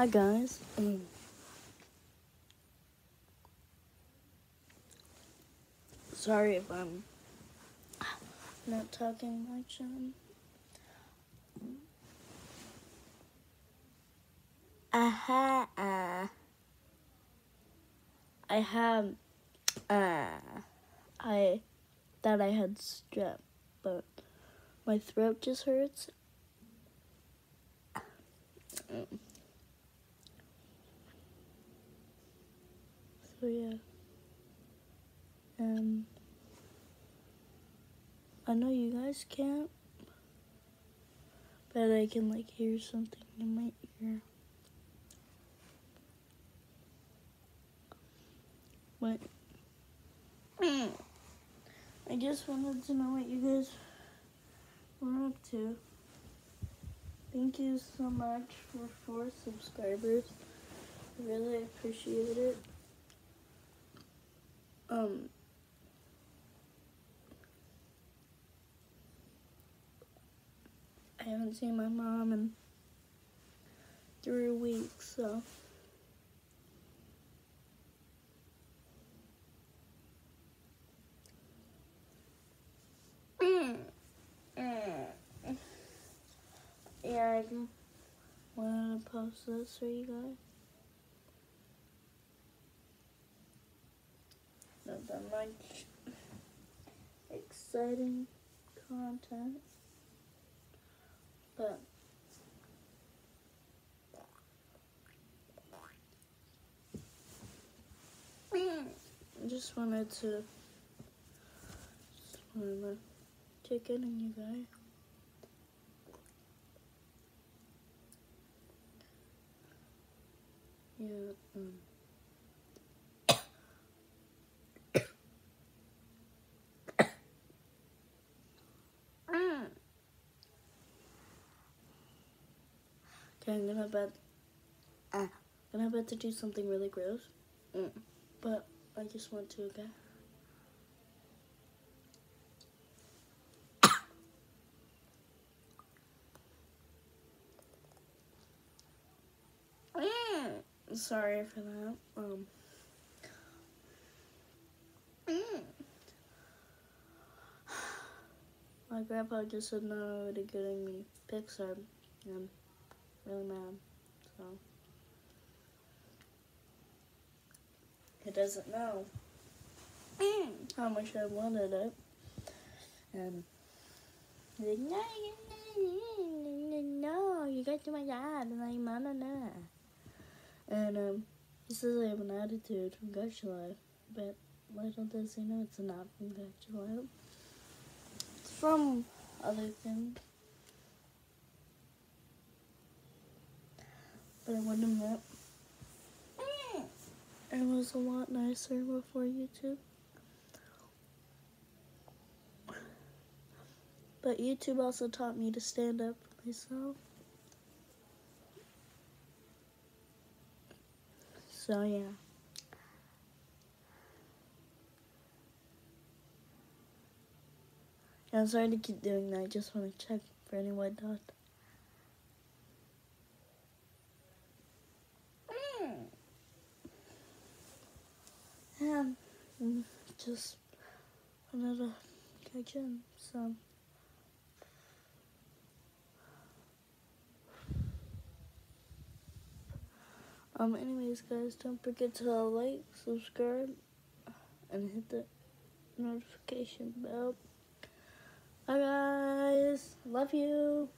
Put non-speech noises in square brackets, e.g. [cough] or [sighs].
Hi guys. Sorry if I'm not talking much. Um, aha, uh, I have, uh, I thought I had strep, but my throat just hurts. Um, Yeah. Um I know you guys can't but I can like hear something in my ear. But I just wanted to know what you guys were up to. Thank you so much for four subscribers. Really appreciate it. Um, I haven't seen my mom in three weeks, so. Yeah, I wanted to post this for you guys. Not that much exciting content, but I just wanted to just wanted to check in on you guys. Yeah, um. Okay, I'm gonna bet. Uh, I'm gonna bet to do something really gross. Mm. But I just want to, okay? [coughs] Mm. Sorry for that. Um. Mm. [sighs] My grandpa just said no to getting me Pixar. And really mad. So he doesn't know [clears throat] how much I wanted it. And he's like, no, no, you got to my dad. And I'm like, no, no, no. And um, he says I have an attitude from Life, but little does he know it's not from Gacha It's from other things. I wouldn't admit mm. it was a lot nicer before YouTube. But YouTube also taught me to stand up for myself. So yeah. I'm sorry to keep doing that. I just want to check for any white dots. And just another kitchen, so. Um, anyways, guys, don't forget to like, subscribe, and hit the notification bell. Bye, guys. Love you.